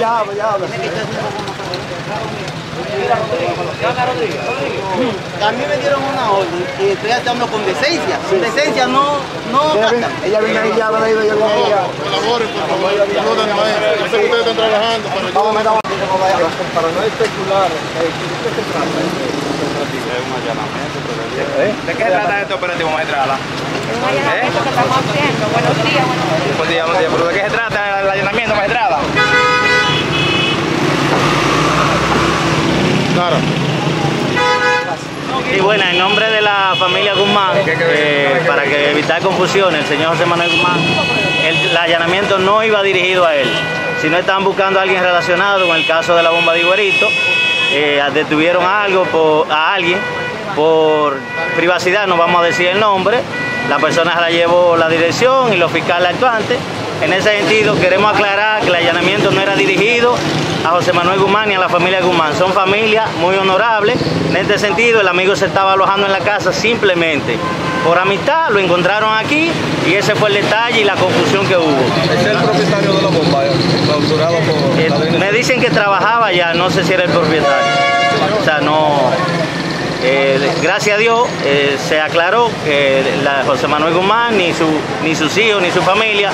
habla. A mí me dieron una orden y estoy actuando con decencia. Decencia no, no Ella viene, ella viene ahí, ya yo vine ahí. ya. Colaboren, por favor. Yo sé que ustedes están trabajando, vamos. Para no especular, eh, ¿de qué se trata? ¿De qué trata este operativo, magistrada? Es un allanamiento que estamos haciendo. Buenos días, buenos días. Buen día, buen día. ¿Pero de qué se trata el allanamiento, magistrada? Claro. Y bueno, en nombre de la familia Guzmán, eh, para que evitar confusiones, el señor José Manuel Guzmán, el, el allanamiento no iba dirigido a él, sino estaban buscando a alguien relacionado con el caso de la bomba de Iguerito. Eh, detuvieron algo por, a alguien por privacidad, no vamos a decir el nombre. La persona la llevó la dirección y los fiscales actuantes. En ese sentido, queremos aclarar que el allanamiento no era dirigido a José Manuel Guzmán ni a la familia Guzmán. Son familias muy honorables. En este sentido, el amigo se estaba alojando en la casa simplemente por amistad, lo encontraron aquí y ese fue el detalle y la confusión que hubo. Es el propietario de la bomba, clausurado por Eh, me dicen que trabajaba ya, no sé si era el propietario. O sea, no. eh, gracias a Dios eh, se aclaró que la José Manuel Guzmán ni, su, ni sus hijos ni su familia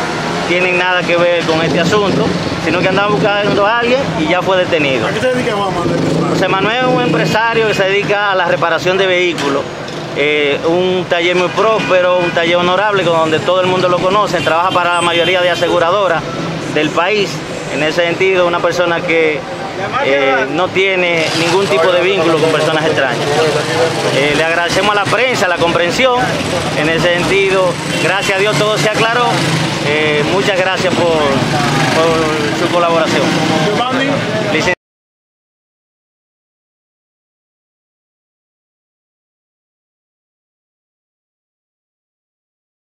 tienen nada que ver con este asunto, sino que andaban buscando a alguien y ya fue detenido. ¿A qué se dedica Manuel Guzmán? José Manuel es un empresario que se dedica a la reparación de vehículos. eh, un taller muy próspero, un taller honorable donde todo el mundo lo conoce, trabaja para la mayoría de aseguradoras del país. En ese sentido, una persona que eh, no tiene ningún tipo de vínculo con personas extrañas. Eh, le agradecemos a la prensa la comprensión. En ese sentido, gracias a Dios todo se aclaró. Eh, muchas gracias por, por su colaboración.